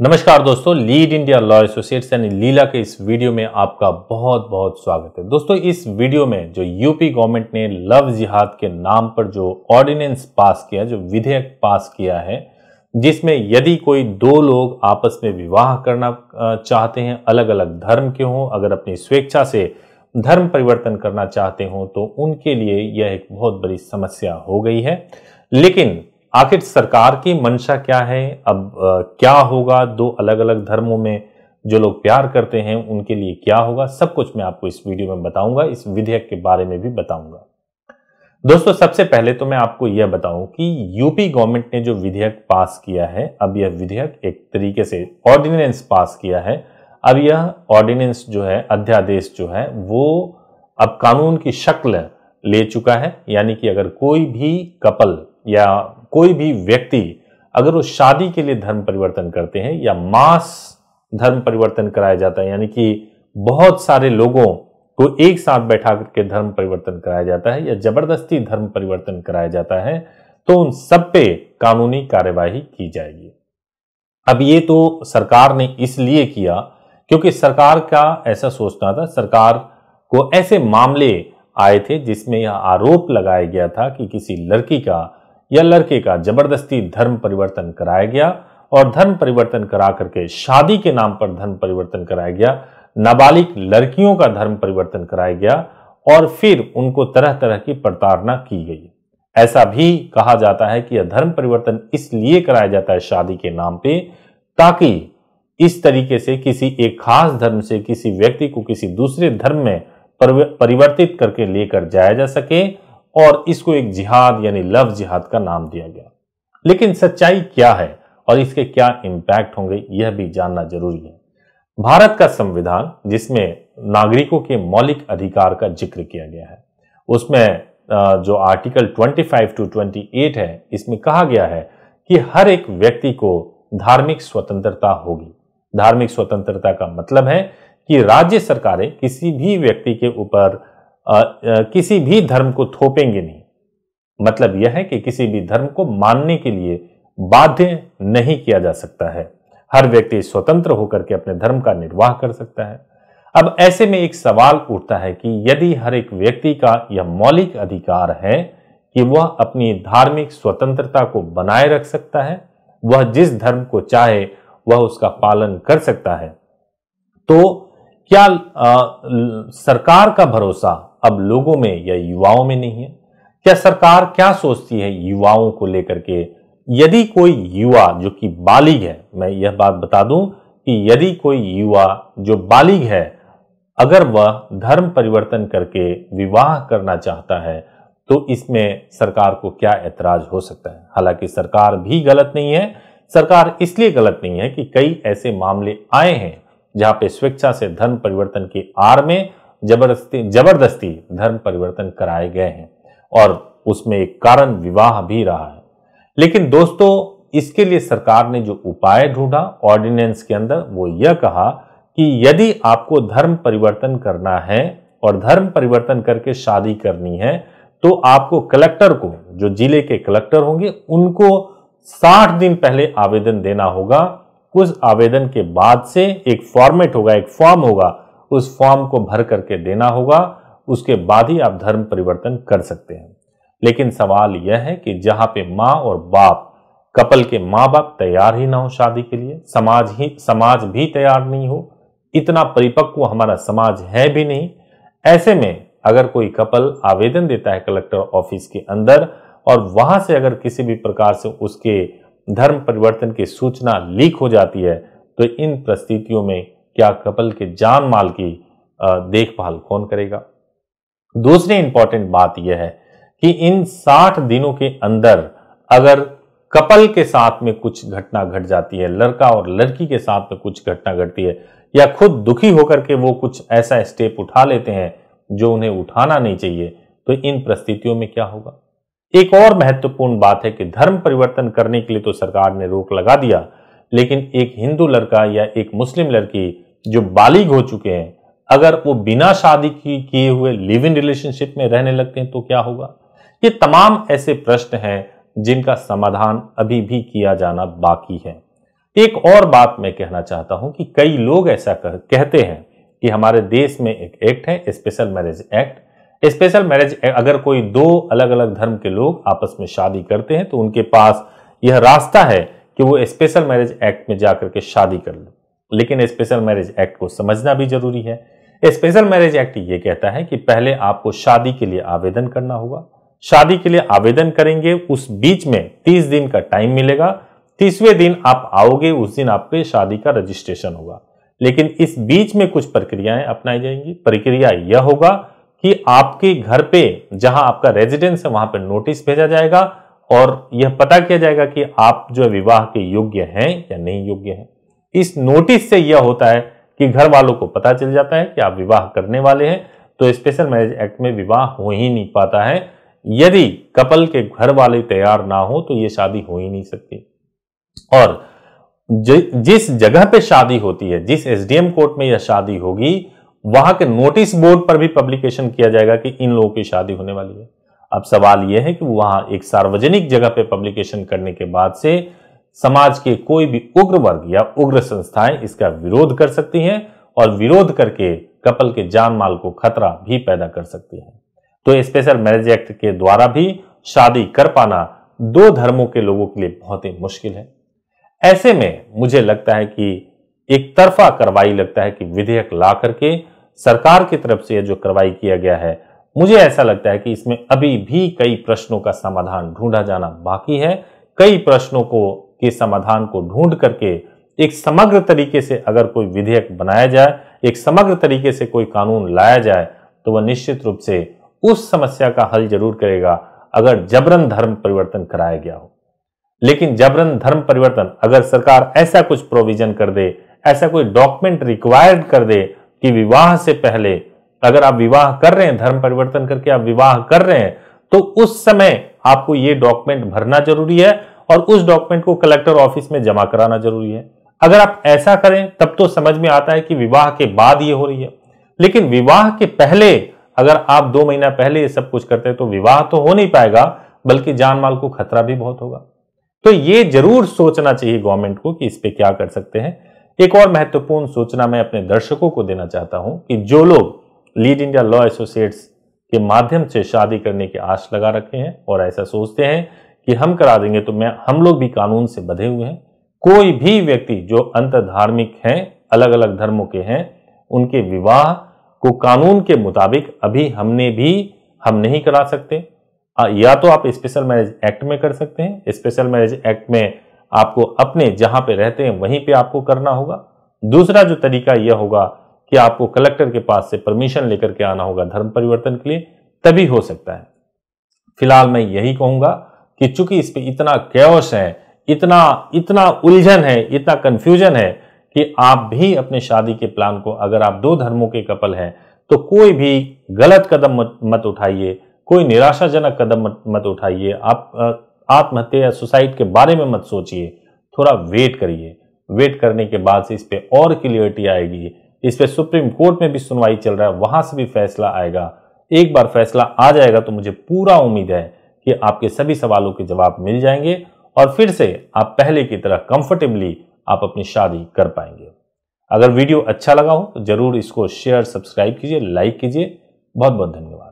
नमस्कार दोस्तों, lead India law associates यानी लीला के इस वीडियो में आपका बहुत बहुत स्वागत है। दोस्तों, इस वीडियो में जो यूपी गवर्नमेंट ने लव जिहाद के नाम पर जो ऑर्डिनेंस पास किया, जो विधेयक पास किया है, जिसमें यदि कोई दो लोग आपस में विवाह करना चाहते हैं अलग अलग धर्म के हों, अगर अपनी स्वेच्छा से धर्म परिवर्तन करना चाहते हो तो उनके लिए यह एक बहुत बड़ी समस्या हो गई है। लेकिन आखिर सरकार की मंशा क्या है? अब आ, क्या होगा? दो अलग अलग धर्मों में जो लोग प्यार करते हैं उनके लिए क्या होगा? सब कुछ मैं आपको इस वीडियो में बताऊँगा इस विधेयक के बारे में भी बताऊँगा। दोस्तों सबसे पहले तो मैं आपको यह बताऊँ कि यूपी गवर्नमेंट ने जो विधेयक पास किया है अब यह विधेयक एक तरीके से ऑर्डिनेंस पास किया है। अब यह ऑर्डिनेंस जो है, अध्यादेश जो है, वो अब कानून की शक्ल ले चुका है। यानी कि अगर कोई भी कपल या कोई भी व्यक्ति अगर वो शादी के लिए धर्म परिवर्तन करते हैं या मास धर्म परिवर्तन कराया जाता है, यानी कि बहुत सारे लोगों को एक साथ बैठा करके धर्म परिवर्तन कराया जाता है या ज़बरदस्ती धर्म परिवर्तन कराया जाता है तो उन सब पे कानूनी कार्यवाही की जाएगी। अब ये तो सरकार ने इसलिए किया क्योंकि सरकार का ऐसा सोचना था, सरकार को ऐसे मामले आए थे जिसमें यह आरोप लगाया गया था कि किसी लड़की का या लड़के का ज़बरदस्ती धर्म परिवर्तन कराया गया और धर्म परिवर्तन करा करके शादी के नाम पर धर्म परिवर्तन कराया गया, नाबालिग लड़कियों का धर्म परिवर्तन कराया गया और फिर उनको तरह तरह की प्रताड़ना की गई। ऐसा भी कहा जाता है कि यह धर्म परिवर्तन इसलिए कराया जाता है शादी के नाम पे ताकि इस तरीके से किसी एक खास धर्म से किसी व्यक्ति को किसी दूसरे धर्म में परिवर्तित करके लेकर जाया जा सके और इसको एक जिहाद यानी लव जिहाद का नाम दिया गया। लेकिन सच्चाई क्या है और इसके क्या इंपैक्ट होंगे, यह भी जानना ज़रूरी है। भारत का संविधान, जिसमें नागरिकों के मौलिक अधिकार का ज़िक्र किया गया है, उसमें जो आर्टिकल 25 टू 28 है, इसमें कहा गया है कि हर एक व्यक्ति को धार्मिक स्वतंत्रता होगी। धार्मिक स्वतंत्रता का मतलब है कि राज्य सरकारें किसी भी व्यक्ति के ऊपर किसी भी धर्म को थोपेंगे नहीं। मतलब यह है कि किसी भी धर्म को मानने के लिए बाध्य नहीं किया जा सकता है। हर व्यक्ति स्वतंत्र होकर के अपने धर्म का निर्वाह कर सकता है। अब ऐसे में एक सवाल उठता है कि यदि हर एक व्यक्ति का यह मौलिक अधिकार है कि वह अपनी धार्मिक स्वतंत्रता को बनाए रख सकता है, वह जिस धर्म को चाहे वह उसका पालन कर सकता है। तो क्या आ, सरकार का भरोसा अब लोगों में या युवाओं में नहीं है? क्या सरकार क्या सोचती है युवाओं को लेकर के? यदि कोई युवा जो कि बालिग है मैं यह बात बता दूँ कि यदि कोई युवा जो बालिग है अगर वह धर्म परिवर्तन करके विवाह करना चाहता है तो इसमें सरकार को क्या ऐतराज हो सकता है? हालाँकि सरकार भी गलत नहीं है सरकार इसलिए गलत नहीं है कि कई ऐसे मामले आए हैं जहाँ पे स्वेच्छा से धर्म परिवर्तन की आड़ में ज़बरदस्ती ज़बरदस्ती धर्म परिवर्तन कराए गए हैं और उसमें एक कारण विवाह भी रहा है। लेकिन दोस्तों, इसके लिए सरकार ने जो उपाय ढूंढा ऑर्डिनेंस के अंदर, वो यह कहा कि यदि आपको धर्म परिवर्तन करना है और धर्म परिवर्तन करके शादी करनी है तो आपको कलेक्टर को, जो ज़िले के कलेक्टर होंगे, उनको साठ दिन पहले आवेदन देना होगा। उस आवेदन के बाद से एक फॉर्मेट होगा, एक फॉर्म होगा। उस फॉर्म को भर करके देना होगा। उसके बाद ही आप धर्म परिवर्तन कर सकते हैं। लेकिन सवाल यह है कि जहाँ पे माँ और बाप, कपल के माँ बाप तैयार ही ना हो शादी के लिए, समाज ही, समाज भी तैयार नहीं हो, इतना परिपक्व हमारा समाज है भी नहीं। ऐसे में अगर कोई कपल आवेदन देता है कलेक्टर ऑफ़िस के अंदर और वहाँ से अगर किसी भी प्रकार से उसके धर्म परिवर्तन की सूचना लीक हो जाती है तो इन परिस्थितियों में क्या कपल के जान माल की देखभाल कौन करेगा? दूसरी इंपॉर्टेंट बात यह है कि इन 60 दिनों के अंदर अगर कपल के साथ में कुछ घटना घट जाती है, लड़का और लड़की के साथ में कुछ घटना घटती है, या खुद दुखी होकर के वो कुछ ऐसा स्टेप उठा लेते हैं जो उन्हें उठाना नहीं चाहिए तो इन परिस्थितियों में क्या होगा? एक और महत्वपूर्ण बात है कि धर्म परिवर्तन करने के लिए तो सरकार ने रोक लगा दिया, लेकिन एक हिंदू लड़का या एक मुस्लिम लड़की जो बालिग हो चुके हैं, अगर वो बिना शादी किए हुए लिव इन रिलेशनशिप में रहने लगते हैं तो क्या होगा? ये तमाम ऐसे प्रश्न हैं जिनका समाधान अभी भी किया जाना बाकी है। एक और बात मैं कहना चाहता हूँ कि कई लोग ऐसा कहते हैं कि हमारे देश में एक एक्ट है, special marriage act special marriage अगर कोई दो अलग अलग धर्म के लोग आपस में शादी करते हैं तो उनके पास यह रास्ता है कि वो स्पेशल मैरिज एक्ट में जाकर के शादी कर ले। लेकिन स्पेशल मैरिज एक्ट को समझना भी ज़रूरी है। स्पेशल मैरिज एक्ट ये कहता है कि पहले आपको शादी के लिए आवेदन करना होगा। शादी के लिए आवेदन करेंगे, उस बीच में तीस दिन का टाइम मिलेगा। तीसवें दिन आप आओगे, उस दिन आपके शादी का रजिस्ट्रेशन होगा। लेकिन इस बीच में कुछ प्रक्रियाएँ अपनाई जाएँगी। प्रक्रिया यह होगा कि आपके घर पे जहाँ आपका रेजिडेंस है, वहाँ पर नोटिस भेजा जाएगा और यह पता किया जाएगा कि आप जो विवाह के योग्य हैं या नहीं योग्य हैं। इस नोटिस से यह होता है कि घर वालों को पता चल जाता है कि आप विवाह करने वाले हैं तो स्पेशल मैरिज एक्ट में विवाह हो ही नहीं पाता है। यदि कपल के घर वाले तैयार ना हो तो यह शादी हो ही नहीं सकती। और जिस जगह पे शादी होती है, जिस एसडीएम कोर्ट में यह शादी होगी वहाँ के नोटिस बोर्ड पर भी पब्लिकेशन किया जाएगा कि इन लोगों की शादी होने वाली है। अब सवाल यह है कि वहाँ एक सार्वजनिक जगह पे पब्लिकेशन करने के बाद से समाज के कोई भी उग्र वर्ग या उग्र संस्थाएँ इसका विरोध कर सकती हैं और विरोध करके कपल के जान माल को खतरा भी पैदा कर सकती हैं। तो स्पेशल मैरिज एक्ट के द्वारा भी शादी कर पाना दो धर्मों के लोगों के लिए बहुत ही मुश्किल है। ऐसे में मुझे लगता है कि एक तरफा कार्रवाई लगता है कि विधेयक ला करके सरकार की तरफ़ से जो कार्रवाई किया गया है, मुझे ऐसा लगता है कि इसमें अभी भी कई प्रश्नों का समाधान ढूंढा जाना बाकी है। कई प्रश्नों को, के समाधान को ढूंढ करके एक समग्र तरीके से अगर कोई विधेयक बनाया जाए, एक समग्र तरीके से कोई कानून लाया जाए तो वह निश्चित रूप से उस समस्या का हल ज़रूर करेगा अगर जबरन धर्म परिवर्तन कराया गया हो। लेकिन जबरन धर्म परिवर्तन, अगर सरकार ऐसा कुछ प्रोविज़न कर दे ऐसा कोई डॉक्यूमेंट रिक्वायर्ड कर दे कि विवाह से पहले अगर आप विवाह कर रहे हैं, धर्म परिवर्तन करके आप विवाह कर रहे हैं तो उस समय आपको ये डॉक्यूमेंट भरना ज़रूरी है और उस डॉक्यूमेंट को कलेक्टर ऑफ़िस में जमा कराना ज़रूरी है। अगर आप ऐसा करें, तब तो समझ में आता है कि विवाह के बाद ये हो रही है। लेकिन विवाह के पहले, अगर आप दो महीना पहले ये सब कुछ करते हैं तो विवाह तो हो नहीं पाएगा, बल्कि जान माल को खतरा भी बहुत होगा। तो ये ज़रूर सोचना चाहिए गवर्नमेंट को कि इस पर क्या कर सकते हैं। एक और महत्वपूर्ण सूचना मैं अपने दर्शकों को देना चाहता हूँ कि जो लोग लीड इंडिया लॉ एसोसिएट्स के माध्यम से शादी करने की आश लगा रखे हैं और ऐसा सोचते हैं कि हम करा देंगे तो मैं, हम लोग भी कानून से बधे हुए हैं। कोई भी व्यक्ति जो अंत धार्मिक हैं अलग अलग धर्मों के हैं, उनके विवाह को कानून के मुताबिक अभी हमने भी हम नहीं करा सकते। या तो आप स्पेशल मैरिज एक्ट में कर सकते हैं। स्पेशल मैरिज एक्ट में आपको अपने जहाँ पे रहते हैं वहीं पे आपको करना होगा। दूसरा जो तरीका यह होगा कि आपको कलेक्टर के पास से परमिशन लेकर के आना होगा धर्म परिवर्तन के लिए तभी हो सकता है। फ़िलहाल मैं यही कहूँगा कि चूँकि इस पर इतना कैश है इतना इतना उलझन है इतना कंफ्यूजन है कि आप भी अपने शादी के प्लान को अगर आप दो धर्मों के कपल हैं तो कोई भी गलत कदम मत, उठाइए कोई निराशाजनक कदम मत उठाइए। आप आत्महत्या या सुसाइड के बारे में मत सोचिए। थोड़ा वेट करिए। वेट करने के बाद से इस पर और क्लियरिटी आएगी। इस पर सुप्रीम कोर्ट में भी सुनवाई चल रहा है। वहाँ से भी फैसला आएगा। एक बार फैसला आ जाएगा तो मुझे पूरा उम्मीद है कि आपके सभी सवालों के जवाब मिल जाएँगे और फिर से आप पहले की तरह कंफर्टेबली आप अपनी शादी कर पाएँगे। अगर वीडियो अच्छा लगा हो तो ज़रूर इसको शेयर सब्सक्राइब कीजिए लाइक कीजिए। बहुत बहुत धन्यवाद।